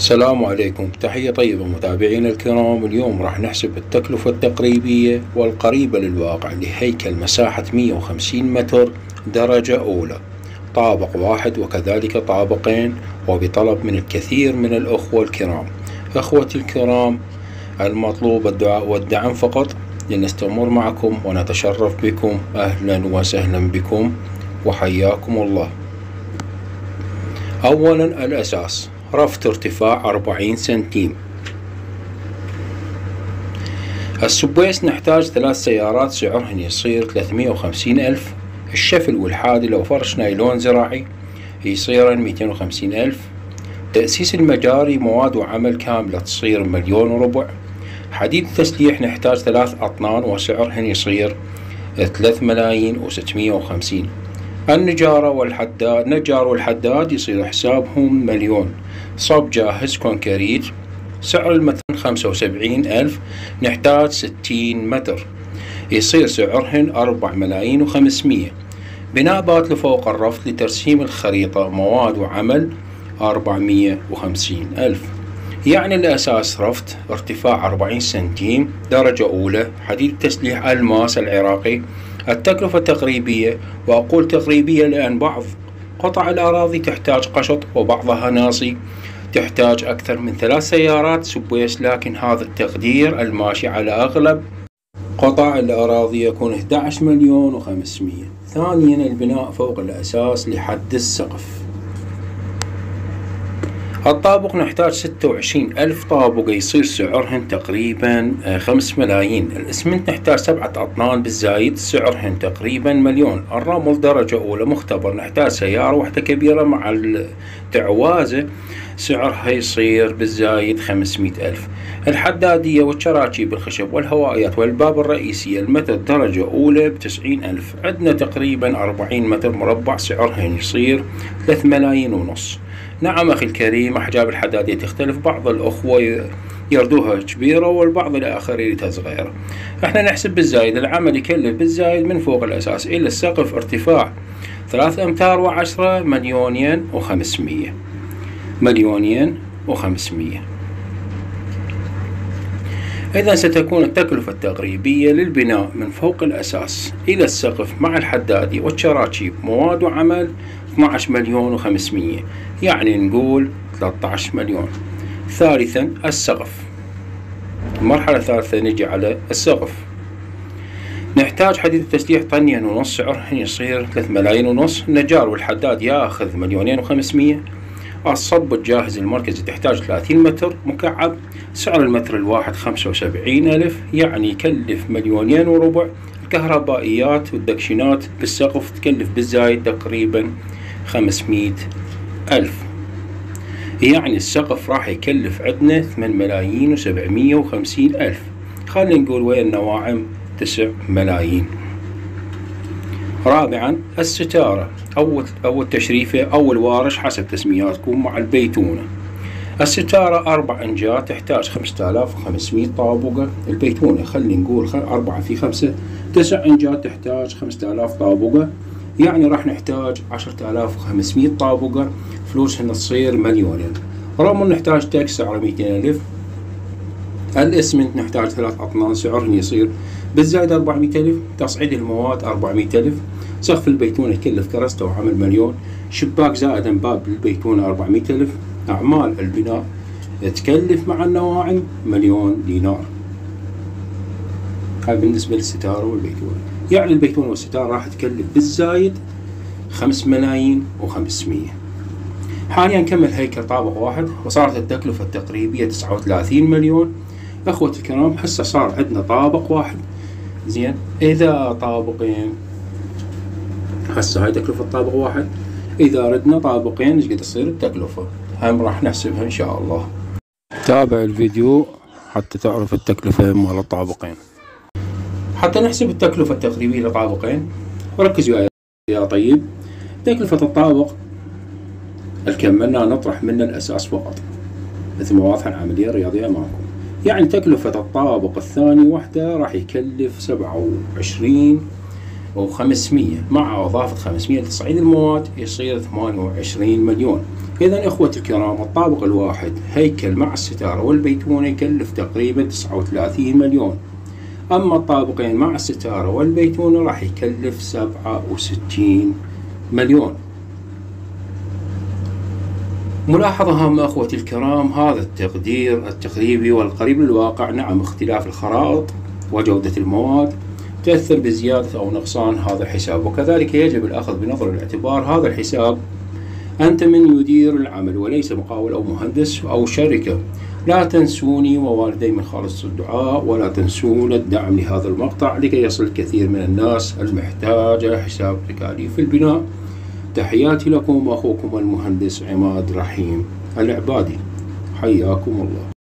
السلام عليكم. تحية طيبة متابعينا الكرام. اليوم راح نحسب التكلفة التقريبية والقريبة للواقع لهيكل مساحة 150 متر درجة أولى. طابق واحد وكذلك طابقين وبطلب من الكثير من الأخوة الكرام. أخوتي الكرام المطلوب الدعاء والدعم فقط لنستمر معكم ونتشرف بكم. أهلا وسهلا بكم وحياكم الله. أولا الأساس. رفط ارتفاع أربعين سنتيم. السبويس نحتاج ثلاث سيارات سعرهن يصير ثلاثمية وخمسين ألف. الشفل والحادي لو فرش نايلون زراعي يصير ميتين وخمسين ألف. تأسيس المجاري مواد وعمل كاملة تصير مليون وربع. حديد تسليح نحتاج ثلاث أطنان وسعرهن يصير ثلاث ملايين وستمية وخمسين. النجارة والحداد نجار والحداد يصير حسابهم مليون. صب جاهز كونكريت سعر المتر خمسة وسبعين ألف نحتاج ستين متر. يصير سعرهن أربع ملايين وخمسمية. بناء بادلو فوق ال raft لترسيم الخريطة مواد وعمل أربعمية وخمسين ألف. يعني الأساس raft ارتفاع أربعين سنتيم درجة أولى حديد تسليح ألماس العراقي. التكلفة تقريبية وأقول تقريبية لأن بعض قطع الأراضي تحتاج قشط وبعضها ناصي. تحتاج أكثر من ثلاث سيارات سبويس لكن هذا التقدير الماشي على أغلب. قطع الأراضي يكون 11 مليون و500 ثانيا البناء فوق الأساس لحد السقف. الطابق نحتاج ستة وعشرين ألف طابق يصير سعرهن تقريبا آه، خمس ملايين. الإسمنت نحتاج سبعة أطنان بالزايد سعرهن تقريبا مليون. الرمل درجة أولى مختبر. نحتاج سيارة واحدة كبيرة مع التعوازة سعرها يصير بالزايد خمسمائة ألف. الحدادية والشراكيب الخشب والهوائيات والباب الرئيسية المتر درجة أولى بتسعين ألف. عندنا تقريبا أربعين متر مربع سعرهن يصير ثلاث ملايين ونص. نعم أخي الكريم أحجاب الحدادية تختلف بعض الأخوة يردوها كبيرة والبعض الآخر يريدها صغيرة إحنا نحسب بالزايد العمل يكلف بالزايد من فوق الأساس إلى السقف ارتفاع ثلاث أمتار وعشرة مليونين وخمسمية. مليونين وخمسمية. إذا ستكون التكلفة التقريبية للبناء من فوق الأساس إلى السقف مع الحدادي والشراكيب مواد وعمل 12 مليون و500 يعني نقول 13 مليون. ثالثا السقف. المرحلة الثالثة نجي على السقف. نحتاج حديد التسليح طنين ونص سعره يصير 3 ملايين ونص. النجار والحداد ياخذ مليونين وخمسمية. الصب الجاهز المركزي تحتاج 30 متر مكعب. سعر المتر الواحد 75 ألف يعني يكلف مليونين وربع. الكهربائيات والدكشنات بالسقف تكلف بالزايد تقريبا 500 ألف. يعني السقف راح يكلف عندنا 8 ملايين وسبعمية وخمسين ألف. خلينا نقول وين النواعم تسع ملايين. رابعا الستارة. أول أول تشريفة أول وارش حسب تسمياتكم مع البيتونة. الستارة أربع إنجات تحتاج خمسة آلاف وخمسمية طابقة. البيتونة خلينا نقول أربعة في خمسة. تسع إنجات تحتاج خمسة آلاف طابقة. يعني راح نحتاج عشرة آلاف وخمسمية طابقة فلوسهن تصير مليونين. رغم نحتاج تاكس سعره ميتين ألف الإسمنت نحتاج ثلاث أطنان سعرهن يصير بالزايد 400 ألف تصعيد المواد 400 ألف سقف البيتونة يكلف كرسته وعمل مليون شباك زائد باب للبيتونة 400 ألف أعمال البناء تكلف مع النواعم مليون دينار. هاي بالنسبة للستارة والبيتونة. يعني البيتونة والستارة راح تكلف بالزايد خمس ملايين وخمسمية. حاليا كمل هيكل طابق واحد وصارت التكلفة التقريبية تسعة وثلاثين مليون. أخوة الكرام هسه صار عندنا طابق واحد. زين إذا طابقين هسه هاي تكلفة طابق واحد. إذا ردنا طابقين إيش قد تصير التكلفة؟ هم راح نحسبها إن شاء الله. تابع الفيديو حتى تعرف التكلفة مال الطابقين. حتى نحسب التكلفة التقريبية لطابقين. وركز وياي يا طيب. تكلفة الطابق الكملنا نطرح منه الأساس فقط مثل ما واضحة العملية الرياضية معكم. يعني تكلفة الطابق الثاني وحدة راح يكلف سبعة وعشرين و500 مع إضافة 500 لتصعيد المواد يصير 28 مليون. إذا إخوة الكرام الطابق الواحد هيكل مع الستارة والبيتونة يكلف تقريبا 39 مليون. أما الطابقين مع الستارة والبيتونة راح يكلف 67 مليون. ملاحظة هامة أخوتي الكرام هذا التقدير التقريبي والقريب للواقع. نعم اختلاف الخرائط وجودة المواد تأثر بزيادة أو نقصان هذا الحساب وكذلك يجب الأخذ بنظر الاعتبار. هذا الحساب أنت من يدير العمل وليس مقاول أو مهندس أو شركة. لا تنسوني ووالدي من خالص الدعاء ولا تنسون الدعم لهذا المقطع لكي يصل الكثير من الناس المحتاجة حساب تكاليف البناء. تحياتي لكم أخوكم المهندس عماد رحيم العبادي. حياكم الله.